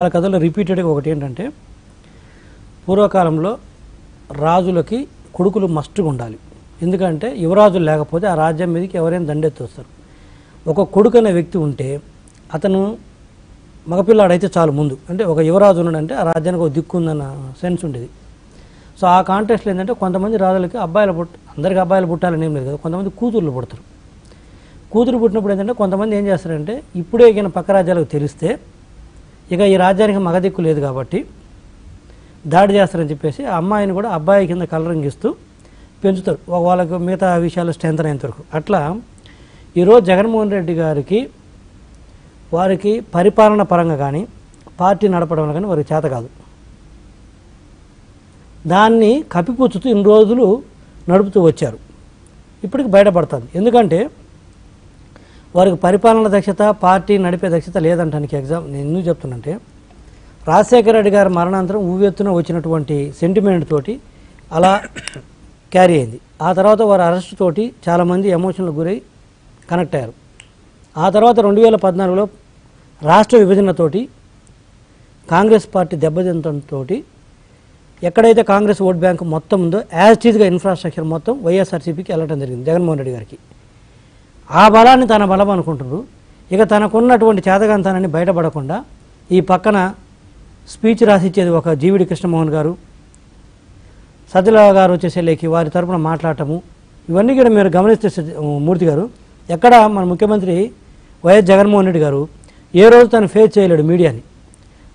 వాళ్ళ కథలో రిపీటెడ్గా ఒకటి ఏంటంటే పూర్వకాలంలో రాజులకి కొడుకులు మస్ట్గా ఉండాలి. ఎందుకంటే యువరాజులు లేకపోతే ఆ రాజ్యం మీదకి ఎవరైనా దండెత్తొస్తారు. ఒక కొడుకు అనే వ్యక్తి ఉంటే అతను మగపిల్లాడైతే చాలు ముందు. అంటే ఒక యువరాజు ఉన్నాడంటే ఆ రాజ్యానికి ఒక దిక్కు ఉందన్న సెన్స్ ఉండేది. సో ఆ కాంటెస్ట్లో ఏంటంటే కొంతమంది రాజులకి అబ్బాయిలు పుట్ట అందరికి అబ్బాయిలు పుట్టాలని ఏం లేదు కదా కొంతమంది కూతుర్లు పుడతారు. కూతురు పుట్టినప్పుడు ఏంటంటే కొంతమంది ఏం చేస్తారంటే ఇప్పుడే ఈయన పక్క రాజ్యాలకు తెలిస్తే ఇక ఈ రాజ్యానికి మగదిక్కు లేదు కాబట్టి దాడి చేస్తారని చెప్పేసి ఆ అమ్మాయిని కూడా అబ్బాయి కింద కలరింగ్ ఇస్తూ పెంచుతారు వాళ్ళకు మిగతా విషయాలు స్ట్రెంత్ అయినంత వరకు. అట్లా ఈరోజు జగన్మోహన్ రెడ్డి గారికి వారికి పరిపాలన పరంగా కానీ పార్టీ నడపడంలో కానీ వారికి చేత కాదు. దాన్ని కప్పిపుచ్చుతూ ఇన్ని రోజులు నడుపుతూ వచ్చారు. ఇప్పటికి బయటపడుతుంది ఎందుకంటే వారికి పరిపాలన దక్షత పార్టీ నడిపే దక్షత లేదంటానికి ఎగ్జామ్ నేను ఎందుకు చెప్తున్నంటే రాజశేఖర రెడ్డి గారి మరణానంతరం ఊవెత్తున వచ్చినటువంటి సెంటిమెంట్ తోటి అలా క్యారీ అయింది. ఆ తర్వాత వారి అరెస్ట్ తోటి చాలామంది ఎమోషన్లకు గురై కనెక్ట్ అయ్యారు. ఆ తర్వాత రెండు వేల పద్నాలుగులో రాష్ట్ర విభజనతోటి కాంగ్రెస్ పార్టీ దెబ్బతింటంతో ఎక్కడైతే కాంగ్రెస్ ఓట్ బ్యాంక్ మొత్తం ఉందో యాజ్ టీజ్గా ఇన్ఫ్రాస్ట్రక్చర్ మొత్తం వైఎస్ఆర్సీపీకి వెళ్ళడం జరిగింది జగన్మోహన్ రెడ్డి గారికి. ఆ బలాన్ని తన బలం అనుకుంటున్నారు. ఇక తనకున్నటువంటి చేతగాంతానాన్ని బయటపడకుండా ఈ పక్కన స్పీచ్ రాసిచ్చేది ఒక జీవిడి కృష్ణమోహన్ గారు. సత్యరావు గారు వచ్చేసేలేకి వారి తరపున మాట్లాడటము. ఇవన్నీ కూడా మీరు గమనిస్తే మూర్తి గారు. ఎక్కడ మన ముఖ్యమంత్రి వైఎస్ జగన్మోహన్ రెడ్డి గారు ఏ రోజు తను ఫేస్ చేయలేడు మీడియాని.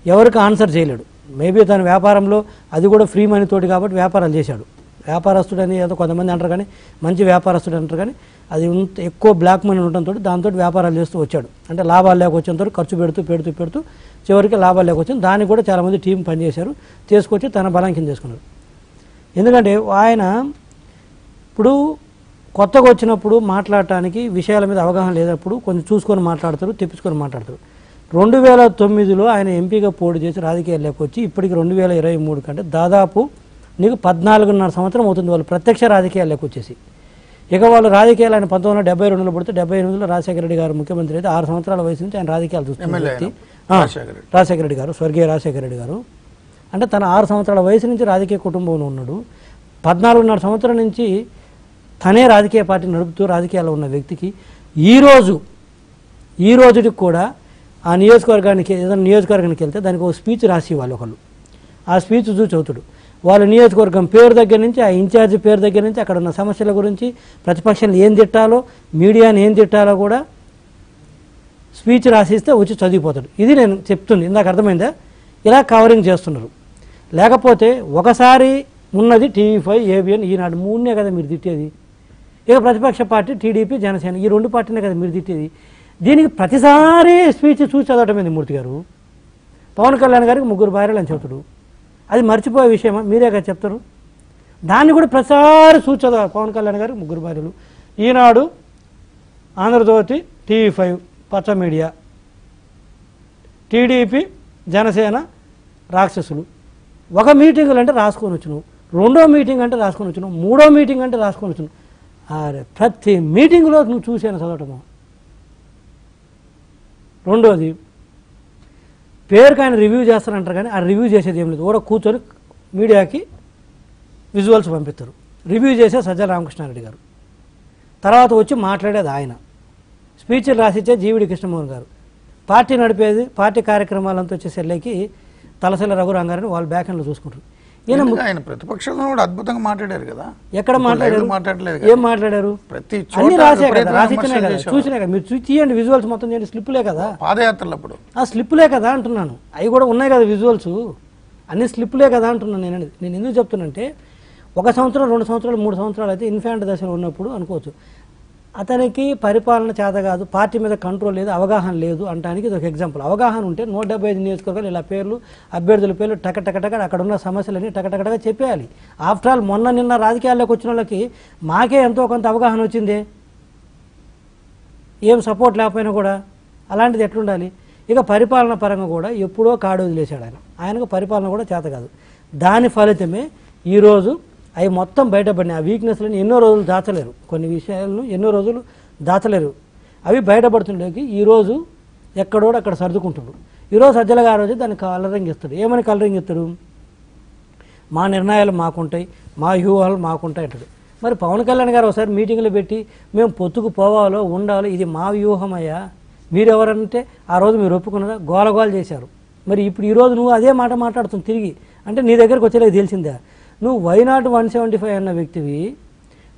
ఎవరికి ఆన్సర్ చేయలేడు. మేబీ తన వ్యాపారంలో అది కూడా ఫ్రీ మనీ తోటి కాబట్టి వ్యాపారాలు చేశాడు. వ్యాపారస్తుడని ఏదో కొంతమంది అంటారు కానీ మంచి వ్యాపారస్తుడు అంటారు కానీ అది ఎక్కువ బ్లాక్ మనీ ఉండటంతో దాంతో వ్యాపారాలు చేస్తూ వచ్చాడు. అంటే లాభాలు లేకొచ్చేంత ఖర్చు పెడుతూ పెడుతూ పెడుతూ చివరికి లాభాలు లేకొచ్చింది దానికి కూడా చాలామంది టీం పనిచేశారు. చేసుకొచ్చి తన బలం కింద చేసుకున్నారు ఎందుకంటే ఆయన ఇప్పుడు కొత్తగా వచ్చినప్పుడు మాట్లాడటానికి విషయాల మీద అవగాహన లేనప్పుడు కొంచెం చూసుకొని మాట్లాడతారు తెప్పించుకొని మాట్లాడతారు. రెండు వేల తొమ్మిదిలో ఆయన ఎంపీగా పోటీ చేసి రాజకీయాల్లోకి వచ్చి ఇప్పటికి రెండు వేల ఇరవై మూడు కంటే దాదాపు నీకు పద్నాలుగున్నర సంవత్సరం అవుతుంది వాళ్ళు ప్రత్యక్ష రాజకీయాల్లోకి వచ్చేసి. ఇక వాళ్ళు రాజకీయాలు ఆయన పంతొమ్మిది వందల డెబ్బై రెండులో పుడితే డెబ్బై ఎనిమిదిలో రాజశేఖర రెడ్డి గారు ముఖ్యమంత్రి అయితే ఆరు సంవత్సరాల వయసు నుంచి ఆయన రాజకీయాలు చూస్తున్న ఎమ్మెల్యే వ్యక్తి. రాజశేఖర రెడ్డి. గారు స్వర్గీయ రాజశేఖర రెడ్డి గారు. అంటే తన ఆరు సంవత్సరాల వయసు నుంచి రాజకీయ కుటుంబంలో ఉన్నాడు. పద్నాలుగున్నర సంవత్సరం నుంచి తనే రాజకీయ పార్టీ నడుపుతూ రాజకీయాల్లో ఉన్న వ్యక్తికి ఈరోజు ఈ రోజుకి కూడా ఆ నియోజకవర్గానికి ఏదైనా నియోజకవర్గానికి వెళ్తే దానికి ఒక స్పీచ్ రాసి ఇవ్వాలి ఒకళ్ళు. ఆ స్పీచ్ చూసి చదువుతాడు. వాళ్ళ నియోజకవర్గం పేరు దగ్గర నుంచి ఆ ఇన్ఛార్జ్ పేరు దగ్గర నుంచి అక్కడ ఉన్న సమస్యల గురించి ప్రతిపక్షాన్ని ఏం తిట్టాలో మీడియాని ఏం తిట్టాలో కూడా స్పీచ్ రాసిస్తే వచ్చి చదివిపోతాడు. ఇది నేను చెప్తుంది. ఇందాక అర్థమైందా? ఇలా కవరింగ్ చేస్తున్నారు. లేకపోతే ఒకసారి ఉన్నది టీవీ ఫైవ్ ఏబిఎన్ ఈనాడు మూడునే కదా మీరు తిట్టేది. ఇక ప్రతిపక్ష పార్టీ టీడీపీ జనసేన ఈ రెండు పార్టీనే కదా మీరు తిట్టేది. దీనికి ప్రతిసారి స్పీచ్ చూసి చదవటం ఏంది మూర్తి గారు? పవన్ కళ్యాణ్ గారికి ముగ్గురు భార్యలు అని చెబుతాడు అది మర్చిపోయే విషయమా? మీరే కదా చెప్తారు. దాన్ని కూడా ప్రతిసారి సూచన పవన్ కళ్యాణ్ గారు ముగ్గురు భార్యలు. ఈనాడు ఆంధ్రజ్యోతి టీవీ ఫైవ్ పచ్చ మీడియా. టీడీపీ జనసేన రాక్షసులు. ఒక మీటింగులు అంటే రాసుకొని వచ్చును. రెండో మీటింగ్ అంటే రాసుకొని వచ్చినావు మూడో మీటింగ్ అంటే రాసుకొని వచ్చును. అరే ప్రతి మీటింగ్లో నువ్వు చూసాను చదవటము? రెండోది పేరుకి ఆయన రివ్యూ చేస్తారంటారు కానీ ఆ రివ్యూ చేసేది ఏం లేదు. కూడా కూర్చొని మీడియాకి విజువల్స్ పంపిస్తారు. రివ్యూ చేసే సజ్జల రామకృష్ణారెడ్డి గారు. తర్వాత వచ్చి మాట్లాడేది ఆయన. స్పీచ్లు రాసిచ్చే జీవిడి కృష్ణమోహన్ గారు. పార్టీ నడిపేది పార్టీ కార్యక్రమాలంతా వచ్చేసరికి తలసల రఘురాంగారని వాళ్ళు బ్యాక్ హ్యాండ్లో చూసుకుంటారు. ఆయన ప్రతిపక్షంలో కూడా అద్భుతంగా మాట్లాడారు కదా? ఎక్కడ మాట్లాడారు? మాట్లాడలేదు ఏం. మాట్లాడారు? ప్రతి అన్ని చోట రాసే కదా విపరీతమైన రాసిచ్చినే విమర్శలు కదా చేశారు. చూసినా కదా మీరు చూ- తీయండి విజువల్స్ మొత్తం చేయండి స్లిప్పులే కదా. పాదయాత్రలు అప్పుడు. ఆ స్లిప్పులే కదా అంటున్నాను. అవి కూడా ఉన్నాయి కదా విజువల్స్. అన్ని స్లిప్పులే కదా అంటున్నాను నేను. నేను ఎందుకు చెప్తున్నానంటే ఒక సంవత్సరం రెండు సంవత్సరాలు మూడు సంవత్సరాలు అయితే ఇన్ఫాంట్ దశలో ఉన్నప్పుడు అనుకోవచ్చు. అతనికి పరిపాలన చేత కాదు పార్టీ మీద కంట్రోల్ లేదు అవగాహన లేదు అంటానికి ఇది ఒక ఎగ్జాంపుల్ అవగాహన ఉంటే నూట డెబ్బై ఐదు నియోజకవర్గాలు ఇలా పేర్లు అభ్యర్థుల పేర్లు టకటకటక అక్కడ ఉన్న సమస్యలని టకటకటగా చెప్పేయాలి. ఆఫ్టర్ ఆల్ మొన్న నిన్న రాజకీయాల్లోకి వచ్చిన వాళ్ళకి మాకే ఎంతో కొంత అవగాహన వచ్చిందే. ఏం సపోర్ట్ లేకపోయినా కూడా అలాంటిది ఎట్లుండాలి? ఇక పరిపాలన పరంగా కూడా ఎప్పుడో కాడు వదిలేశాడు ఆయన. ఆయనకు పరిపాలన కూడా చేత కాదు. దాని ఫలితమే ఈరోజు అవి మొత్తం బయటపడినాయి. ఆ వీక్నెస్లను ఎన్నో రోజులు దాచలేరు. కొన్ని విషయాలను ఎన్నో రోజులు దాచలేరు. అవి బయటపడుతుండేకి ఈరోజు ఎక్కడోడు అక్కడ సర్దుకుంటాడు. ఈరోజు సజ్జల గారు వచ్చి దాన్ని కలరింగ్ ఇస్తాడు ఏమని కలరింగ్ ఇస్తాడు మా నిర్ణయాలు మాకుంటాయి మా వ్యూహాలు మాకుంటాయి అంటాడు. మరి పవన్ కళ్యాణ్ గారు ఒకసారి మీటింగ్లు పెట్టి మేము పొత్తుకు పోవాలో ఉండాలో ఇది మా వ్యూహమయ్యా? మీరెవరంటే ఆ రోజు మీరు ఒప్పుకున్నదా? గోలగోల చేశారు. మరి ఇప్పుడు ఈరోజు నువ్వు అదే మాట మాట్లాడుతుంది తిరిగి అంటే నీ దగ్గరకు వచ్చేలాగా తెలిసిందా? నువ్వు వైనాట్ వన్ సెవెంటీ ఫైవ్ అన్న వ్యక్తివి?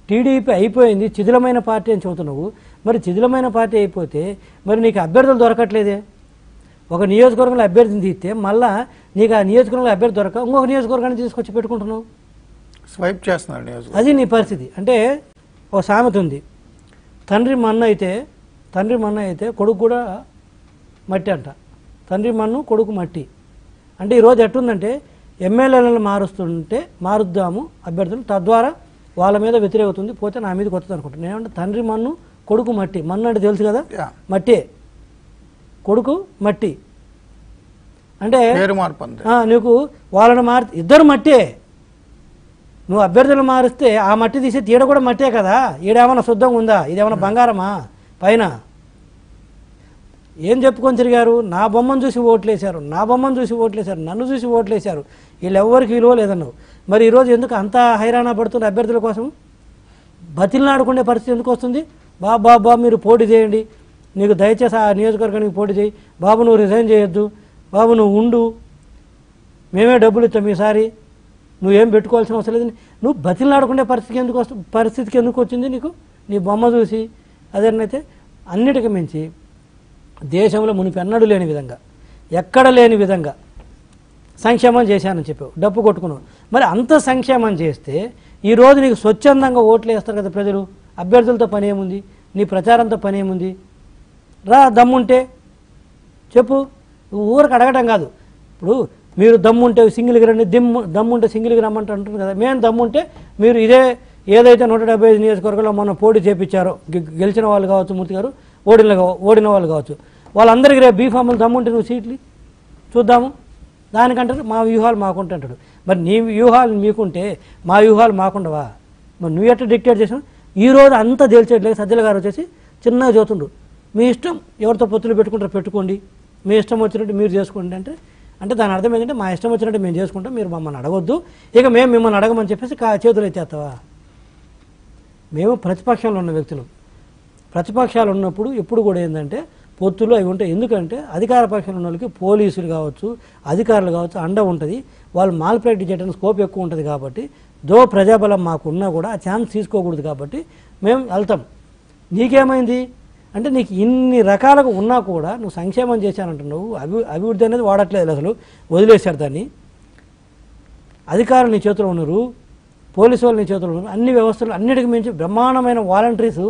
టీడీపీ అయిపోయింది చిదిలమైన పార్టీ అని చెబుతున్నావు. మరి చిదిలమైన పార్టీ అయిపోతే మరి నీకు అభ్యర్థులు దొరకట్లేదే. ఒక నియోజకవర్గంలో అభ్యర్థిని తీస్తే మళ్ళా నీకు ఆ నియోజకవర్గంలో అభ్యర్థి దొరక ఇంకొక నియోజకవర్గాన్ని తీసుకొచ్చి పెట్టుకుంటున్నావు. స్వైప్ చేస్తున్నాడు అది నీ పరిస్థితి. అంటే ఒక సామెత ఉంది. తండ్రి మన్ను అయితే తండ్రి మన్ను అయితే కొడుకు కూడా మట్టి అంట. తండ్రి మన్ను కొడుకు మట్టి. అంటే ఈరోజు ఎట్టుందంటే ఎమ్మెల్యేలను మారుస్తుంటే మారుద్దాము అభ్యర్థులు. తద్వారా వాళ్ళ మీద వ్యతిరేకత ఉంది. పోతే నా మీద కొత్తది అనుకుంటాను నేనంటే తండ్రి మన్ను కొడుకు మట్టి. మన్ను అంటే తెలుసు కదా. మట్టే. కొడుకు మట్టి. అంటే నీకు వాళ్ళని మారి ఇద్దరు మట్టే. నువ్వు అభ్యర్థులు మారిస్తే ఆ మట్టి తీసి తీడ కూడా మట్టే కదా? ఈడేమన్నా శుద్ధంగా ఉందా? ఇదేమన్నా బంగారమా? పైన. ఏం చెప్పుకొని తిరిగారు? నా బొమ్మను చూసి ఓట్లేశారు. నా బొమ్మను చూసి ఓట్లేశారు. నన్ను చూసి ఓట్లేశారు. వీళ్ళెవ్వరికి విలువ లేదన్నావు. మరి ఈరోజు ఎందుకు అంత హైరాణ పడుతున్న అభ్యర్థుల కోసం? బతిల్నాడుకునే పరిస్థితి ఎందుకు వస్తుంది? బాబా బాబు మీరు పోటీ చేయండి. నీకు దయచేసి ఆ నియోజకవర్గానికి పోటీ చేయి. బాబు నువ్వు రిజైన్ చేయొద్దు. బాబు నువ్వు ఉండు. మేమే డబ్బులు ఇస్తాం ఈసారి. నువ్వేం పెట్టుకోవాల్సిన అవసరం లేదు. నువ్వు బతిలాడుకునే పరిస్థితికి ఎందుకు వస్తు పరిస్థితికి ఎందుకు వచ్చింది నీకు? నీ బొమ్మ చూసి. అదేనైతే అన్నిటికీ మించి దేశంలో మునిపెన్నడూ లేని విధంగా ఎక్కడ లేని విధంగా సంక్షేమం చేశానని చెప్పావు. డప్పు కొట్టుకున్నావు. మరి అంత సంక్షేమం చేస్తే ఈ రోజు నీకు స్వచ్ఛందంగా ఓట్లు వేస్తారు కదా ప్రజలు. అభ్యర్థులతో పని ఏముంది? నీ ప్రచారంతో పని ఏముంది? రా దమ్ముంటే. చెప్పు. ఊరికి అడగటం కాదు. ఇప్పుడు మీరు దమ్ముంటే సింగిల్కి రండి దిమ్ము దమ్ముంటే సింగిల్కి రమ్మంటే అంటారు కదా. మేము దమ్ముంటే మీరు ఇదే ఏదైతే నూట డెబ్బై ఐదు నియోజకవర్గంలో మొన్న పోటీ చేపించారో గె- గెలిచిన వాళ్ళు కావచ్చు మూర్తి గారు ఓడిన ఓడిన వాళ్ళు కావచ్చు. వాళ్ళందరికీ రేపు బీఫామ్లు దమ్ముంటే నువ్వు సీట్లు చూద్దాము. దానికంటారు మా వ్యూహాలు మాకుంటే అంటాడు మరి నీ వ్యూహాలు మీకుంటే మా వ్యూహాలు మాకుండవా? మరి నువ్వు ఎట్లా డిక్టేట్ చేసినా ఈరోజు అంత అంతా తేల్చేయట్లేదు సజ్జల గారు వచ్చేసి చిన్నగా చదువుతుండ్రు మీ ఇష్టం ఎవరితో పొత్తులు పెట్టుకుంటారో పెట్టుకోండి. మీ ఇష్టం వచ్చినట్టు మీరు చేసుకోండి అంటే అంటే దాని అర్థం ఏంటంటే మా ఇష్టం వచ్చినట్టు మేము చేసుకుంటాం మీరు మమ్మల్ని అడగొద్దు. ఇక మేము మిమ్మల్ని అడగమని చెప్పేసి కా- చేతులు ఎత్తేస్తావా మేము ప్రతిపక్షంలో ఉన్న వ్యక్తులు. ప్రతిపక్షాలు ఉన్నప్పుడు ఎప్పుడు కూడా ఏంటంటే పొత్తులు అవి ఉంటాయి. ఎందుకంటే అధికార పక్షంలో ఉన్న వాళ్ళకి పోలీసులు కావచ్చు అధికారులు కావచ్చు అండ ఉంటుంది. వాళ్ళు మాల్ ప్రాక్టీస్ చేయడానికి స్కోప్ ఎక్కువ ఉంటుంది కాబట్టి దో ప్రజాబలం మాకున్నా కూడా ఆ ఛాన్స్ తీసుకోకూడదు కాబట్టి మేము వెళ్తాం. నీకేమైంది? అంటే నీకు ఇన్ని రకాలుగా ఉన్నా కూడా నువ్వు సంక్షేమం చేశానంటున్నావు. అభి అభివృద్ధి అనేది వాడట్లేదు అసలు. వదిలేశారు దాన్ని. అధికారులు నీ చేతిలో ఉన్నారు. పోలీసు వాళ్ళు నీ చేతిలో ఉన్నారు. అన్ని వ్యవస్థలు అన్నిటికి మించి బ్రహ్మాండమైన వాలంటీర్స్.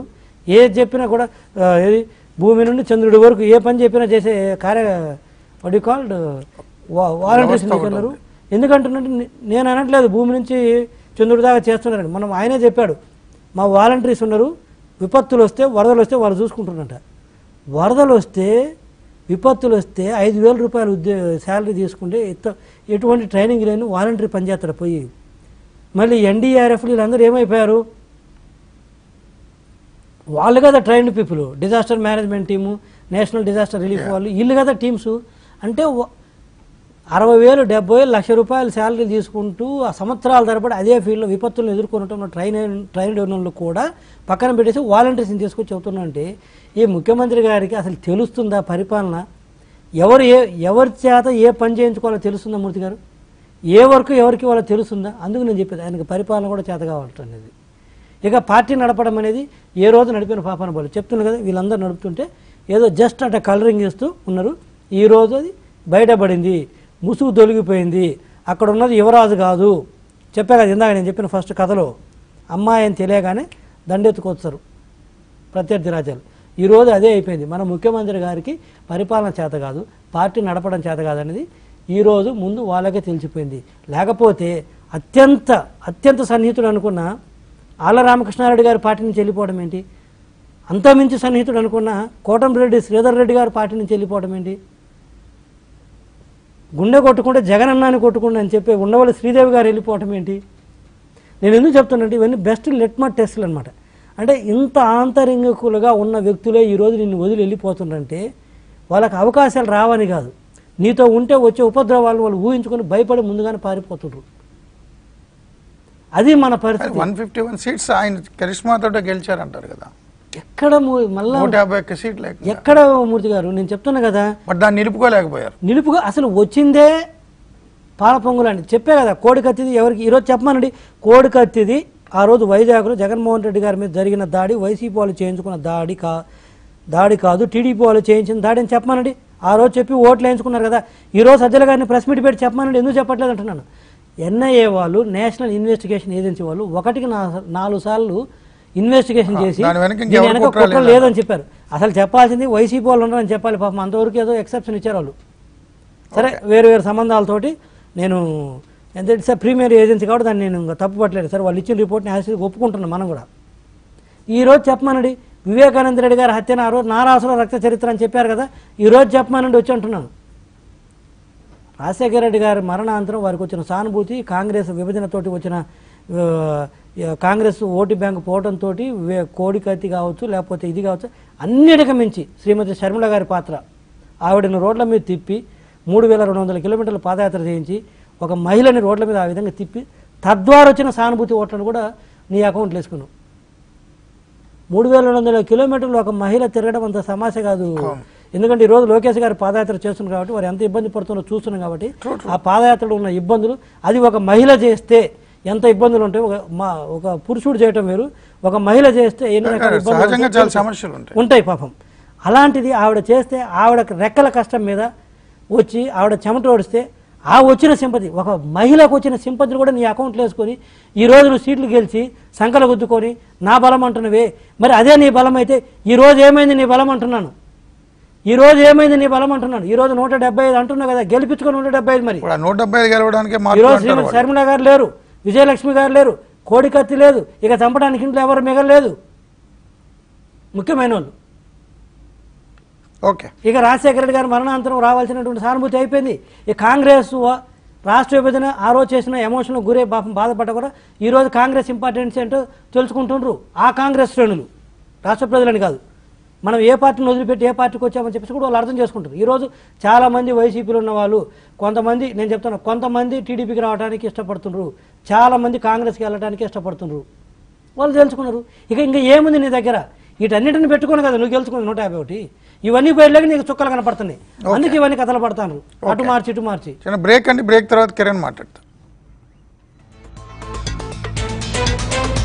ఏది చెప్పినా కూడా ఏది భూమి నుండి చంద్రుడి వరకు ఏ పని చెప్పినా చేసే కార్య వడి కాల్డ్ వాలంటీర్స్ నీకున్నారు ఎందుకంటున్నట్టు నేను అనట్లేదు భూమి నుంచి చంద్రుడి దాకా చేస్తున్నారని. మనం ఆయనే చెప్పాడు. మా వాలంటీర్స్ ఉన్నారు విపత్తులు వస్తే వరదలు వస్తే వాళ్ళు చూసుకుంటున్నట వరదలు వస్తే విపత్తులు వస్తే ఐదు వేల రూపాయలు ఉద్యోగ శాలరీ తీసుకుంటే ఎటువంటి ట్రైనింగ్ లేని వాలంటరీ పనిచేస్తాడు పోయి. మళ్ళీ ఎన్డీఆర్ఎఫ్ వీళ్ళందరూ ఏమైపోయారు? వాళ్ళు కదా trained people disaster management team national disaster relief వాళ్ళు. వీళ్ళు కదా టీమ్స్ అంటే అరవై వేలు డెబ్బై వేలు లక్ష రూపాయలు శాలరీ తీసుకుంటూ ఆ సంవత్సరాల తరబడి అదే ఫీల్డ్లో విపత్తులను ఎదుర్కొనటం ట్రైన్ ట్రైన్ వాళ్ళు కూడా పక్కన పెట్టేసి వాలంటీర్స్ని తీసుకొచ్చి చెబుతున్నా అంటే ఈ ముఖ్యమంత్రి గారికి అసలు తెలుస్తుందా పరిపాలన? ఎవరు ఏ ఎవరి చేత ఏ పని చేయించుకోవాలో తెలుస్తుందా మూర్తి గారు? ఏ వర్క్ ఎవరికి వాళ్ళో తెలుస్తుందా? అందుకు నేను చెప్పేది. ఆయనకి పరిపాలన కూడా చేత కావాలనేది ఇక పార్టీ నడపడం అనేది ఏ రోజు నడిపిన పాపన బోలు. చెప్తున్నా కదా వీళ్ళందరూ నడుపుతుంటే ఏదో జస్ట్ అట్లా కలరింగ్ ఇస్తూ ఉన్నారు. ఈ రోజు అది బయటపడింది ముసుగు తొలగిపోయింది. అక్కడ ఉన్నది యువరాజు కాదు. చెప్పా కదా ఇందాక నేను చెప్పిన ఫస్ట్ కథలో అమ్మాయి అని తెలియగానే దండెత్తుకొస్తారు ప్రత్యర్థి రాజ్యాలు. ఈరోజు అదే అయిపోయింది. మన ముఖ్యమంత్రి గారికి పరిపాలన చేత కాదు పార్టీ నడపడం చేత కాదనేది ఈరోజు ముందు వాళ్ళకే తెలిసిపోయింది. లేకపోతే అత్యంత అత్యంత సన్నిహితుడు అనుకున్న ఆళ్ళ రామకృష్ణారెడ్డి గారి పార్టీ నుంచి వెళ్ళిపోవడం ఏంటి? అంతా మించి సన్నిహితుడు అనుకున్న కోటంరెడ్డి శ్రీధర్ రెడ్డి గారి పార్టీ నుంచి వెళ్ళిపోవడం ఏంటి? గుండె కొట్టుకుంటే జగన్ అన్నాన్ని కొట్టుకుంటే అని చెప్పి ఉండవల్లి శ్రీదేవి గారు వెళ్ళిపోవటం ఏంటి? నేను ఎందుకు చెప్తానంటే ఇవన్నీ బెస్ట్ లెట్మా టెస్ట్లు అనమాట అంటే ఇంత ఆంతరింగికులుగా ఉన్న వ్యక్తులే ఈరోజు నిన్ను వదిలి వెళ్ళిపోతుండంటే వాళ్ళకి అవకాశాలు రావని కాదు. నీతో ఉంటే వచ్చే ఉపద్రవాలను వాళ్ళు ఊహించుకొని భయపడి ముందుగానే పారిపోతుండ్రు. అది మన పరిస్థితి. వన్ ఫిఫ్టీ వన్ సీట్స్ ఆయన కరిష్మాతో గెలిచారంటారు కదా. ఎక్కడ మళ్ళా నూట యాభై ఒక్క సీట్ లేక ఎక్కడ మూర్తి గారు? నేను చెప్తున్నా కదా. బట్ దాన్ని నిలుపుకోలేకపోయారు. నిలుపుగా అసలు వచ్చిందే పాల పొంగులని చెప్పే కదా కోడికత్తిది ఎవరికి? ఈరోజు చెప్పమనండి కోడికత్తిది ఆ రోజు వైజాగ్లో జగన్మోహన్ రెడ్డి గారి మీద జరిగిన దాడి వైసీపీ వాళ్ళు చేయించుకున్న దాడి కా దాడి కాదు టీడీపీ వాళ్ళు చేయించిన దాడి అని చెప్పమనండి. ఆ రోజు చెప్పి ఓట్లు వేయించుకున్నారు కదా. ఈ రోజు సజ్జల గారిని ప్రెస్ మీట్ పెట్టి చెప్పమనండి. ఎందుకు చెప్పట్లేదు అంటున్నాను. ఎన్ఐఏ వాళ్ళు నేషనల్ ఇన్వెస్టిగేషన్ ఏజెన్సీ వాళ్ళు ఒకటికి నాలుగు సార్లు ఇన్వెస్టిగేషన్ చేసి వెనక కుట్ర కుట్ర లేదా? లేదని చెప్పారు. అసలు చెప్పాల్సింది వైసీపీ వాళ్ళు ఉన్నారని చెప్పాలి. పాపం అంతవరకు ఏదో ఎక్సెప్షన్ ఇచ్చారు వాళ్ళు. సరే వేరు వేరు సంబంధాలతోటి నేను ఎంత సార్ ప్రీమియర్ ఏజెన్సీ కాబట్టి దాన్ని నేను ఇంకా తప్పు పట్టలేదు సార్ వాళ్ళు ఇచ్చిన రిపోర్ట్ని యాజ్ ఒప్పుకుంటున్నాం మనం కూడా. ఈ రోజు చెప్పమనండి. వివేకానంద రెడ్డి గారి హత్యను ఆ రోజు నారాసుల రక్త చరిత్ర అని చెప్పారు కదా. ఈ రోజు చెప్పమనండి వచ్చి అంటున్నాను. రాజశేఖర రెడ్డి గారి మరణానంతరం వారికి వచ్చిన సానుభూతి కాంగ్రెస్ విభజనతోటి వచ్చిన కాంగ్రెస్ ఓటు బ్యాంకు పోవడంతో కోడికత్తి కావచ్చు లేకపోతే ఇది కావచ్చు అన్నిటికి మించి శ్రీమతి శర్మిల గారి పాత్ర. ఆవిడను రోడ్ల మీద తిప్పి మూడు వేల రెండు వందల కిలోమీటర్ల పాదయాత్ర చేయించి ఒక మహిళని రోడ్ల మీద ఆ విధంగా తిప్పి తద్వారా వచ్చిన సానుభూతి ఓట్లను కూడా నీ అకౌంట్లో వేసుకున్నావు. మూడు వేల రెండు వందల కిలోమీటర్లు ఒక మహిళ తిరగడం అంత సమస్య కాదు. ఎందుకంటే ఈ రోజు లోకేష్ గారు పాదయాత్ర చేస్తున్నారు కాబట్టి వారు ఎంత ఇబ్బంది పడుతున్నారో చూస్తున్నాం కాబట్టి ఆ పాదయాత్రలో ఉన్న ఇబ్బందులు అది ఒక మహిళ చేస్తే ఎంత ఇబ్బందులు ఉంటాయి ఒక మా ఒక పురుషుడు చేయటం వేరు ఒక మహిళ చేస్తే ఎన్ని రకాల ఇబ్బందులు ఉంటాయి. పాపం. అలాంటిది ఆవిడ చేస్తే ఆవిడ రెక్కల కష్టం మీద వచ్చి ఆవిడ చెమట ఓడిస్తే ఆ వచ్చిన సింపతి ఒక మహిళకు వచ్చిన సింపతిని కూడా నీ అకౌంట్లో వేసుకొని ఈ రోజు నువ్వు సీట్లు గెలిచి సంకల గుద్దుకొని నా బలం అంటున్నవే. మరి అదే నీ బలం అయితే ఈ రోజు ఏమైంది నీ బలం అంటున్నాను? ఈ రోజు ఏమైంది నీ బలం అంటున్నాను ఈ రోజు నూట డెబ్బై ఐదు అంటున్నావు కదా గెలిపించుకొని నూట డెబ్బై ఐదు మరి. నూట డెబ్బై ఐదు గెలవడానికి ఈ మార్పులు రోజు అంటారు శ్రీమతి. శర్మిల గారు లేరు విజయలక్ష్మి గారు లేరు కోడికత్తి లేదు ఇక చంపడానికి ఇంట్లో ఎవరు మిగలలేదు. ముఖ్యమైన వాళ్ళు ఓకే. ఇక రాజశేఖర రెడ్డి గారి మరణాంతరం రావాల్సినటువంటి సానుభూతి అయిపోయింది. ఈ కాంగ్రెస్ రాష్ట్ర విభజన ఆ రోజు చేసిన ఎమోషనల్ గురే పాపం బాధపడ్డ కూడా ఈ రోజు కాంగ్రెస్ ఇంపార్టెన్స్ ఏంటో తెలుసుకుంటుండ్రు ఆ కాంగ్రెస్ శ్రేణులు రాష్ట్ర ప్రజలని కాదు. మనం ఏ పార్టీని వదిలిపెట్టి ఏ పార్టీకి వచ్చామని చెప్పేసి కూడా వాళ్ళు అర్థం చేసుకుంటారు. ఈరోజు చాలామంది వైసీపీలో ఉన్న వాళ్ళు కొంతమంది నేను చెప్తున్నా కొంతమంది టీడీపీకి రావడానికి ఇష్టపడుతున్నారు చాలామంది కాంగ్రెస్కి వెళ్ళడానికి ఇష్టపడుతున్నారు వాళ్ళు తెలుసుకున్నారు. ఇక ఇంకా ఏముంది నీ దగ్గర? వీటన్నిటిని పెట్టుకుని కదా నువ్వు గెలుచుకుంది నూట యాభై ఒకటి. ఇవన్నీ బయటలోకి నీకు చుక్కలు కనపడుతున్నాయి. అందుకే ఇవన్నీ కథలు పడతాను. అటు మార్చి ఇటు మార్చి. చిన్న బ్రేక్ అండి. బ్రేక్ తర్వాత కిరణ్ మాట్లాడతారు